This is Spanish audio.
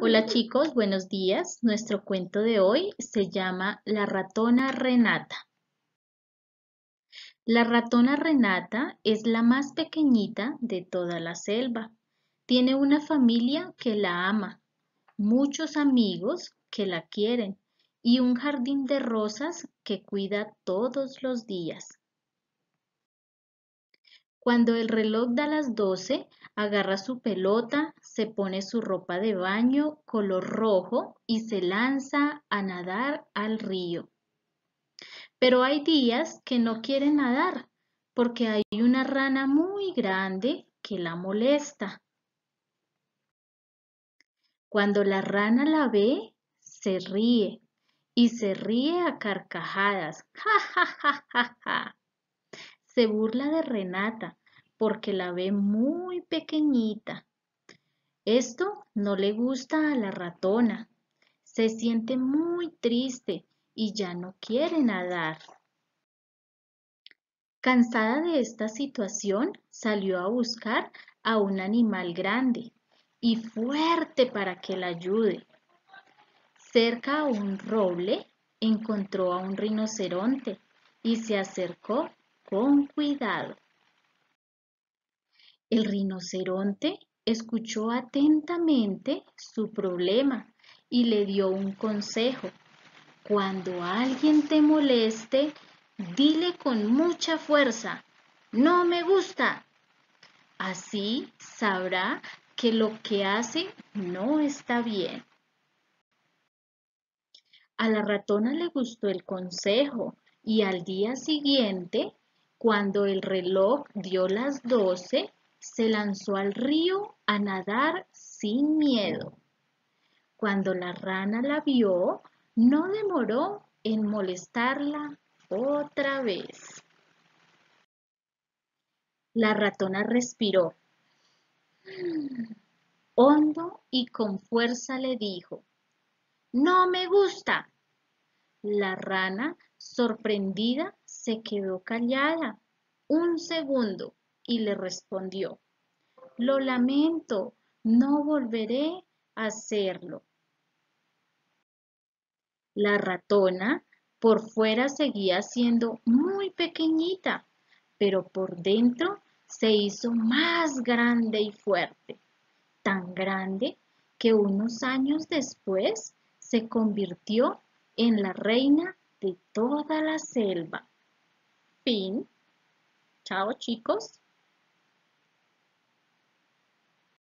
Hola chicos, buenos días. Nuestro cuento de hoy se llama La ratona Renata. La ratona Renata es la más pequeñita de toda la selva. Tiene una familia que la ama, muchos amigos que la quieren y un jardín de rosas que cuida todos los días. Cuando el reloj da las doce, agarra su pelota, se pone su ropa de baño color rojo y se lanza a nadar al río. Pero hay días que no quiere nadar porque hay una rana muy grande que la molesta. Cuando la rana la ve, se ríe y se ríe a carcajadas. ¡Ja, ja, ja, ja, ja! Se burla de Renata porque la ve muy pequeñita. Esto no le gusta a la ratona. Se siente muy triste y ya no quiere nadar. Cansada de esta situación, salió a buscar a un animal grande y fuerte para que la ayude. Cerca a un roble encontró a un rinoceronte y se acercó con cuidado. El rinoceronte escuchó atentamente su problema y le dio un consejo. Cuando alguien te moleste, dile con mucha fuerza, no me gusta. Así sabrá que lo que hace no está bien. A la ratona le gustó el consejo y al día siguiente, cuando el reloj dio las doce, se lanzó al río a nadar sin miedo. Cuando la rana la vio, no demoró en molestarla otra vez. La ratona respiró hondo y con fuerza le dijo, No me gusta. La rana, sorprendida, se quedó callada un segundo y le respondió, Lo lamento, no volveré a hacerlo. La ratona por fuera seguía siendo muy pequeñita, pero por dentro se hizo más grande y fuerte, tan grande que unos años después se convirtió en la reina de toda la selva. Fin. Chao chicos.